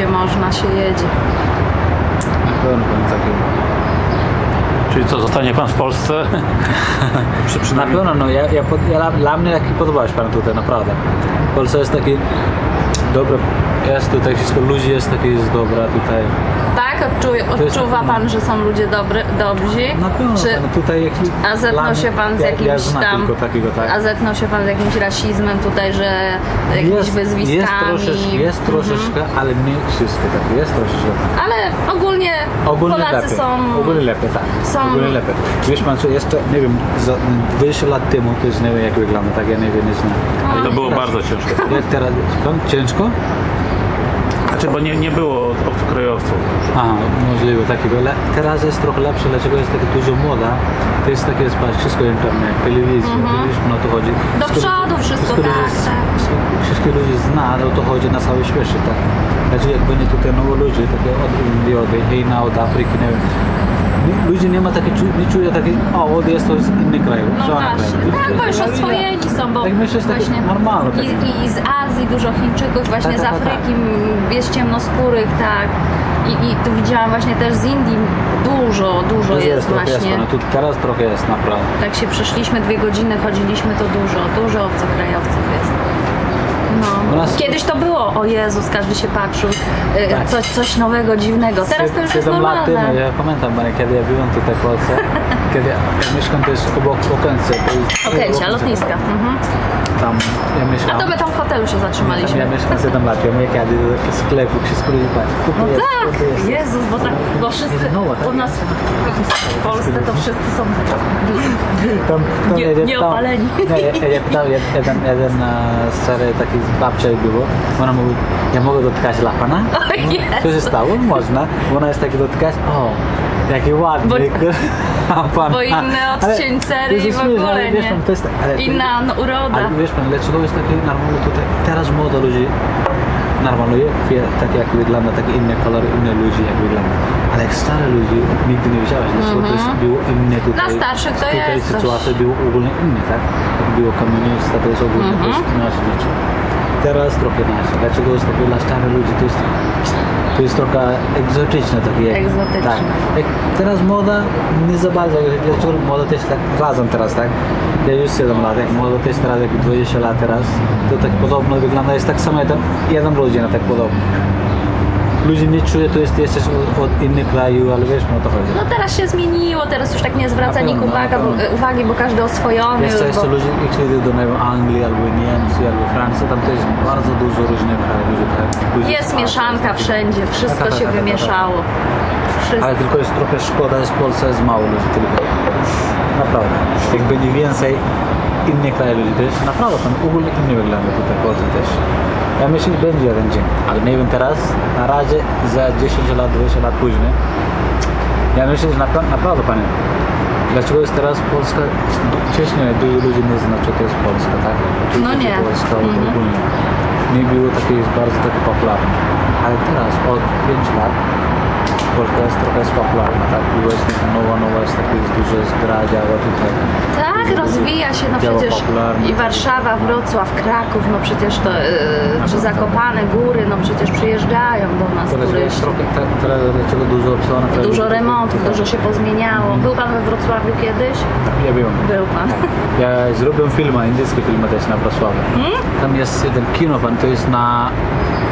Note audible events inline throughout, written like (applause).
gdzie można się jedzie. Na pewno pan taki. Czyli co, zostanie pan w Polsce? (laughs) Przy, Na przynajmniej... pewno, no ja, ja, ja, dla mnie taki podoba się pan tutaj, naprawdę. Polska jest taki dobra, jest tutaj wszystko, ludzi jest taki, jest dobra tutaj. Tak? Jest- odczuwa pan, że są ludzie dobry, dobrzy? Na pewno, Czy, pan, tutaj jak, a zetknął się pan z ja, jakimś ja znam tam... tylko takiego, tak. A zetknął się pan z jakimś rasizmem tutaj, że jakimiś jest, wyzwiskami? jest troszeczkę, jest Mhm. troszeczkę, ale nie wszystko takie, jest troszeczkę. Ale ogólnie, Ogólnie Polacy lepiej. są... Ogólnie lepiej, tak. są- Ogólnie lepiej. Wiesz pan co, jeszcze, nie wiem, za 20 lat temu to już nie wiem jak wygląda, tak ja nie wiem, nie znam. No, To było bardzo ciężko. Jak teraz, ciężko? Znaczy, bo nie, nie było obcokrajowców. Aha, możliwe takiego, ale teraz jest trochę lepsze, dlaczego jest takie dużo moda, to jest takie, patrz, wszystko internet, telewizja, wiesz, no to chodzi. Do przodu wszystko, tak, ludzi, tak. Wszystkie ludzi zna, ale o to chodzi na cały świecie, tak. Znaczy jak będzie tutaj nowo ludzie, takie od Indii, od Chiny, od Afryki, nie wiem. Ludzie nie ma takie, nie czują takie, o, od jest to z innych krajów, No właśnie, kraju. tak, bo już oswojeni są, bo Tak myślę, właśnie normalne i, takie. i z Azji dużo Chińczyków, właśnie Tak, z tak, tak, Afryki m, jest ciemnoskórych, tak. I, I tu widziałam właśnie też z Indii dużo, dużo Jest, jest, jest, właśnie. no, tu teraz trochę jest, naprawdę. Tak się przeszliśmy dwie godziny, chodziliśmy to dużo, dużo obcokrajowców jest. No. nas- Kiedyś to było, o Jezus, każdy się patrzył, y, Tak. coś, coś nowego, dziwnego. Teraz to już jest lat normalne. temu, ja pamiętam, kiedy ja byłem tutaj w Polsce, (laughs) kiedy ja mieszkam jest obok Okej, obok- lotniska. Mhm. Tam ja A mieszkam. to my tam w hotelu się zatrzymaliśmy. ja mieszkam 7 lat, ja mówię, kiedy do takiego sklepu, wszystko ludzi patrzą. No tak, kupuję. Jezus, bo, tak, bo wszyscy Nowa, tak. u nas w Polsce to wszyscy są Tam, tam Nie- nieopaleni. Tam, nie, ja, pytał, jed- jeden, jeden stary taki babcia było, ona mówi, ja mogę dotykać dla pana? O Jezu. Co się stało? Można. Ona jest taki dotykać, o, jaki ładny. Bo- (laughs) bo inny ale- odcień cery i w ogóle, ale wiesz nie? pan, to jest, ale, Inna no, uroda. Ale wiesz pan, dlaczego jest takie normalne tutaj, teraz moda ludzi normaluje, tak jak wygląda, takie inne kolory, inne ludzi jak wygląda. Ale jak stare ludzi, nigdy nie wiedziałeś, dlaczego to jest, było inne tutaj. Dla starszych to tutaj jest coś. sytuacja była ogólnie inna, tak? Jak było komunista, to jest ogólnie to jest inaczej rzeczy. Teraz trochę inaczej. Dlaczego jest takie dla starych ludzi, to jest, to jest trochę egzotyczne. Takie jak, Egzotyczne. Tak. Jak teraz moda nie za bardzo, dlaczego moda też tak razem teraz, tak? Ja już 7 lat, jak moda też teraz, jak 20 lat teraz, to tak podobno wygląda, jest tak samo, jeden ludzie na tak podobno. Ludzie nie czują, to jest jesteś od, innych krajów, ale wiesz, no o to chodzi. No teraz się zmieniło, teraz już tak nie zwraca nikt uwaga, bo, uwagi, bo każdy oswojony Jeszcze, już, jeszcze bo... ludzie, idzie do nie wiem, Anglii, albo Niemcy, albo Francji, tam też bardzo dużo różnych krajów. Ludzi, tak? Ludzi Jest mieszanka wszędzie, wszystko Tak, tak, się tak, wymieszało. Wszystko. Ale tylko jest trochę szkoda, że w Polsce jest mało ludzi tylko. Naprawdę. Jakby nie więcej innych krajów ludzi też, naprawdę tam ogólnie inny wygląda tutaj w Polsce też. Ja myślę, że będzie jeden dzień, ale nie wiem teraz, na razie za 10 lat, 20 lat później. Ja myślę, że napra- naprawdę panie, dlaczego jest teraz Polska, wcześniej dużo ludzi nie zna, co to jest Polska, tak? Czy No nie. Polska Mhm. ogólnie. Nie było takie, jest bardzo takie popularne. Ale teraz od 5 lat Polska jest trochę popularna, tak? Nowa, nowa jest takie duże tutaj. Tak, rozwija się, no przecież i Warszawa, Wrocław, Kraków, no przecież to, yy, czy Zakopane, Góry, no przecież przyjeżdżają do nas turyści. trochę, tak, teraz dlaczego dużo obsłona? Dużo remontów, dużo się pozmieniało. Był Pan we Wrocławiu kiedyś? Ja byłem. Był Pan. Ja zrobiłem film, indyjski film też na Wrocławiu. Hmm? Tam jest jeden kino, pan, to jest na,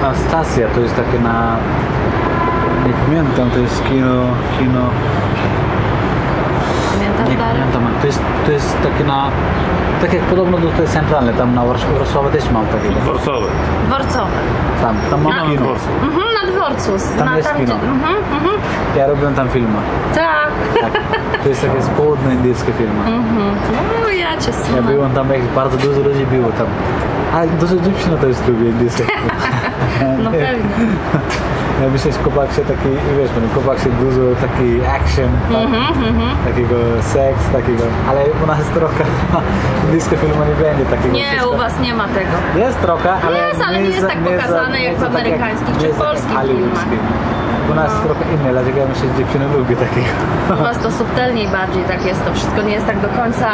na stacja, to jest takie na, nie pamiętam, to jest kino, kino, Pamiętasz nie Darek? pamiętam, to jest, to jest takie na, tak jak podobno do tej centralnej, tam na Wrocławiu Wrocławiu też mam takiego, Dworcowy. Dworcowe. tam, tam mam Na kino. Mhm, na dworcu. Tam na, jest tam, kino. gdzie- Mhm, mhm. Ja robiłem tam filmy. Tak. Tak. To jest takie południe indyjskie filmy. Mhm. No ja cię Ja słucham. byłem tam, jak bardzo dużo ludzi było tam. A dużo dziewczyn to jest lubię indyjskie. (laughs) No pewnie. (laughs) Ja myślę, że Kobak się taki, wiesz, no, Kobak się dużo taki action, tak? Mhm, takiego seks, takiego, ale u nas trochę (laughs) indyjskie filmy nie będzie takiego. Nie, wszystko. u was nie ma tego. Jest trochę, ale Jest, ale nie jest za- tak za- pokazane jak w tak amerykańskich czy nie jest tak polskich hollywoodzkich. U nas No. trochę inne, dlatego ja myślę, że dziewczyny lubię takiego. U was to subtelniej bardziej tak jest. To wszystko nie jest tak do końca